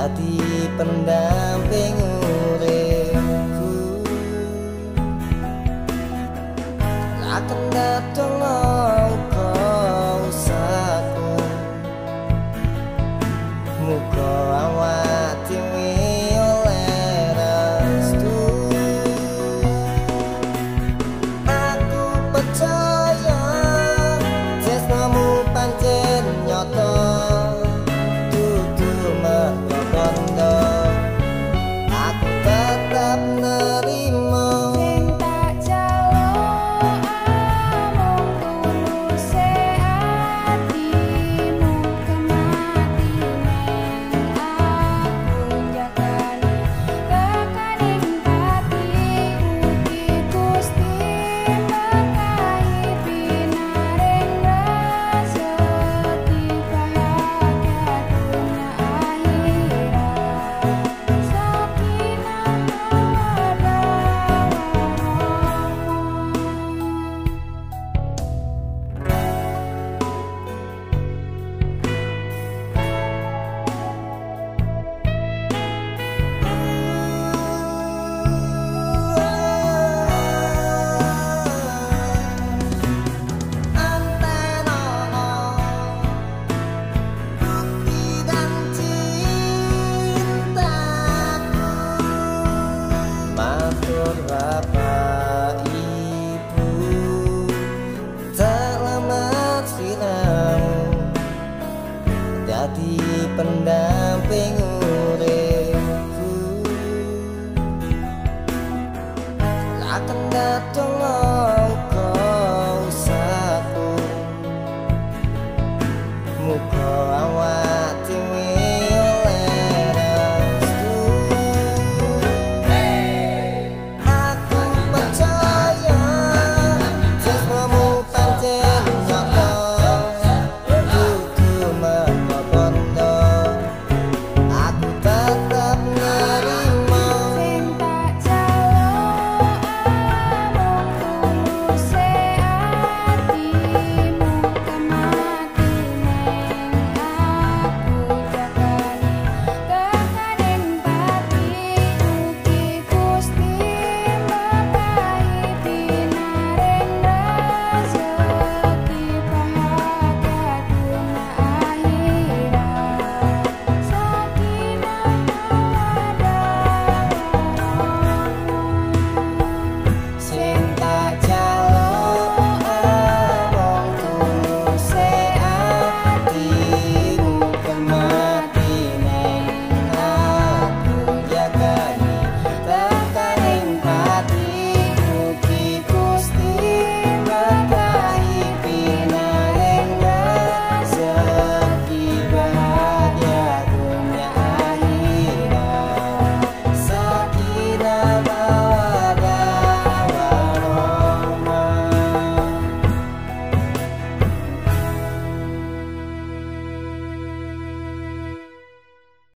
dadi pendamping uripku. Lakon datang kau saku muka awati aku percaya jasmu panjen nyoto dadi pendamping uripku. Lakon datang